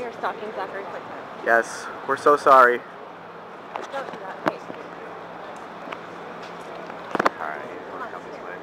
are stalking Zachary Quinto. Yes, we're so sorry. Don't do that. Wait. Alright, you wanna come this way?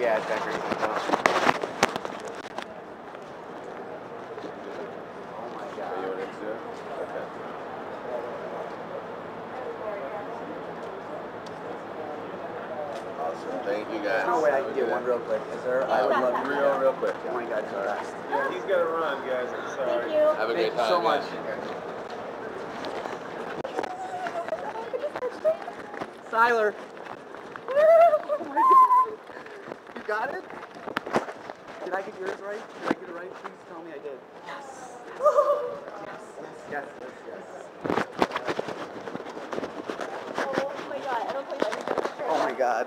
Yeah, Zachary. Awesome. Thank you guys. No way I can get one real quick. Is there? I would uh, love to. Real, real quick. Oh my god, you're the best. Yeah, he's got to run, guys. I'm sorry. Thank you. Have a Thank great you time. so much. guys. Siler. Oh. You got it? Did I get yours right? Did I get it right? Please tell me I did. Yes. Yes, yes, yes, Oh my god. I don't think I yes. Oh my god.